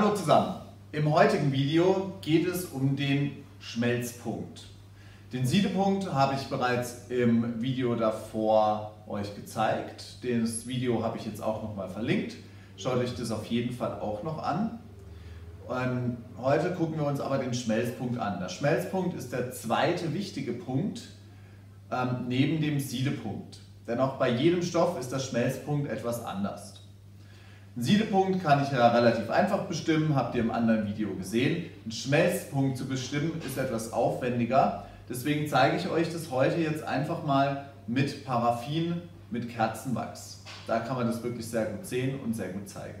Hallo zusammen! Im heutigen Video geht es um den Schmelzpunkt. Den Siedepunkt habe ich bereits im Video davor euch gezeigt. Das Video habe ich jetzt auch nochmal verlinkt. Schaut euch das auf jeden Fall auch noch an. Und heute gucken wir uns aber den Schmelzpunkt an. Der Schmelzpunkt ist der zweite wichtige Punkt ähm, neben dem Siedepunkt. Denn auch bei jedem Stoff ist der Schmelzpunkt etwas anders. Siedepunkt kann ich ja relativ einfach bestimmen, habt ihr im anderen Video gesehen. Einen Schmelzpunkt zu bestimmen ist etwas aufwendiger. Deswegen zeige ich euch das heute jetzt einfach mal mit Paraffin, mit Kerzenwachs. Da kann man das wirklich sehr gut sehen und sehr gut zeigen.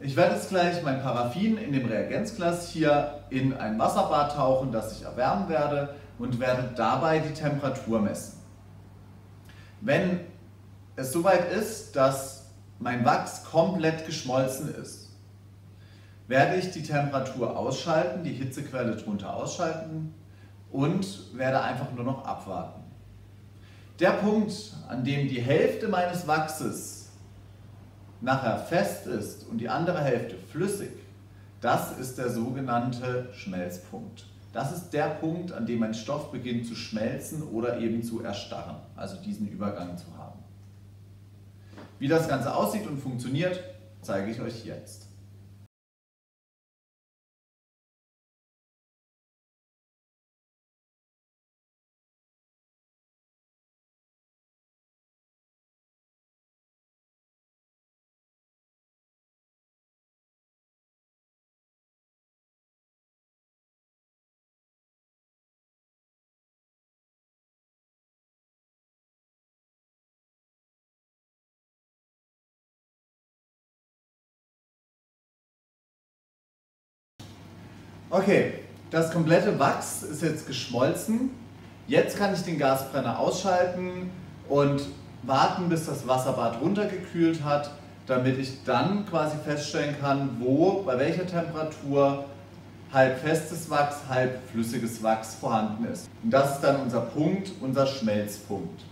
Ich werde jetzt gleich mein Paraffin in dem Reagenzglas hier in ein Wasserbad tauchen, das ich erwärmen werde und werde dabei die Temperatur messen. Wenn es soweit ist, dass mein Wachs komplett geschmolzen ist, werde ich die Temperatur ausschalten, die Hitzequelle drunter ausschalten und werde einfach nur noch abwarten. Der Punkt, an dem die Hälfte meines Wachses nachher fest ist und die andere Hälfte flüssig, das ist der sogenannte Schmelzpunkt. Das ist der Punkt, an dem ein Stoff beginnt zu schmelzen oder eben zu erstarren, also diesen Übergang zu haben. Wie das Ganze aussieht und funktioniert, zeige ich euch jetzt. Okay, das komplette Wachs ist jetzt geschmolzen. Jetzt kann ich den Gasbrenner ausschalten und warten, bis das Wasserbad runtergekühlt hat, damit ich dann quasi feststellen kann, wo, bei welcher Temperatur halb festes Wachs, halb flüssiges Wachs vorhanden ist. Und das ist dann unser Punkt, unser Schmelzpunkt.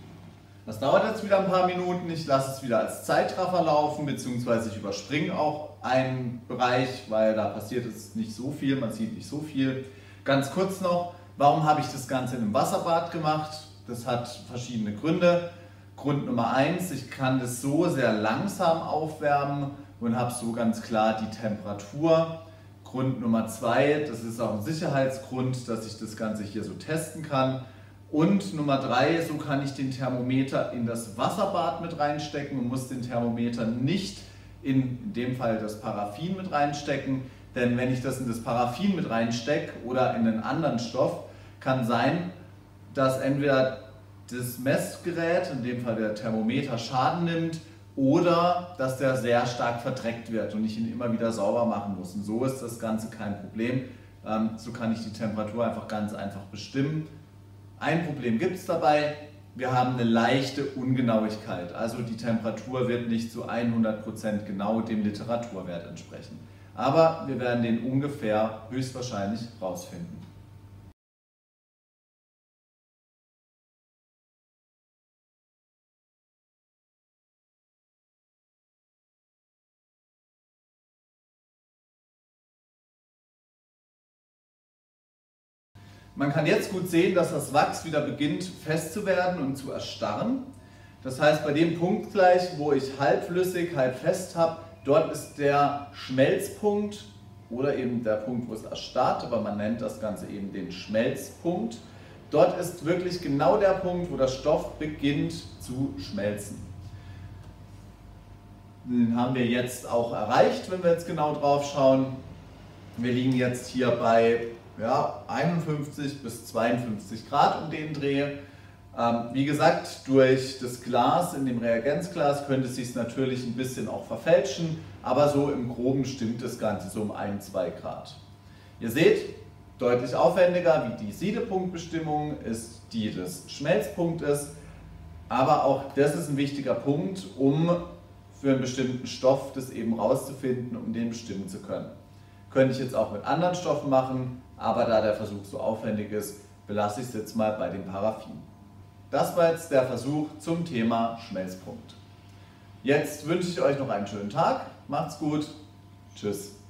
Das dauert jetzt wieder ein paar Minuten. Ich lasse es wieder als Zeitraffer laufen, beziehungsweise ich überspringe auch einen Bereich, weil da passiert es nicht so viel, man sieht nicht so viel. Ganz kurz noch, warum habe ich das Ganze in einem Wasserbad gemacht? Das hat verschiedene Gründe. Grund Nummer eins, ich kann das so sehr langsam aufwärmen und habe so ganz klar die Temperatur. Grund Nummer zwei, das ist auch ein Sicherheitsgrund, dass ich das Ganze hier so testen kann. Und Nummer drei, so kann ich den Thermometer in das Wasserbad mit reinstecken und muss den Thermometer nicht in dem Fall das Paraffin mit reinstecken. Denn wenn ich das in das Paraffin mit reinstecke oder in einen anderen Stoff, kann sein, dass entweder das Messgerät, in dem Fall der Thermometer, Schaden nimmt oder dass der sehr stark verdreckt wird und ich ihn immer wieder sauber machen muss. Und so ist das Ganze kein Problem. Ähm, so kann ich die Temperatur einfach ganz einfach bestimmen ein Problem gibt es dabei, wir haben eine leichte Ungenauigkeit. Also die Temperatur wird nicht zu 100% genau dem Literaturwert entsprechen. Aber wir werden den ungefähr höchstwahrscheinlich rausfinden. Man kann jetzt gut sehen, dass das Wachs wieder beginnt fest zu werden und zu erstarren. Das heißt, bei dem Punkt gleich, wo ich halbflüssig, halb fest habe, dort ist der Schmelzpunkt oder eben der Punkt, wo es erstarrt, aber man nennt das Ganze eben den Schmelzpunkt. Dort ist wirklich genau der Punkt, wo der Stoff beginnt zu schmelzen. Den haben wir jetzt auch erreicht, wenn wir jetzt genau drauf schauen. Wir liegen jetzt hier bei ja, 51 bis 52 Grad um den Dreh. Ähm, wie gesagt, durch das Glas in dem Reagenzglas könnte es sich natürlich ein bisschen auch verfälschen, aber so im Groben stimmt das Ganze so um 1-2 Grad. Ihr seht, deutlich aufwendiger wie die Siedepunktbestimmung ist die des Schmelzpunktes, aber auch das ist ein wichtiger Punkt, um für einen bestimmten Stoff das eben rauszufinden, um den bestimmen zu können. Könnte ich jetzt auch mit anderen Stoffen machen, aber da der Versuch so aufwendig ist, belasse ich es jetzt mal bei dem Paraffin. Das war jetzt der Versuch zum Thema Schmelzpunkt. Jetzt wünsche ich euch noch einen schönen Tag, macht's gut, Tschüss.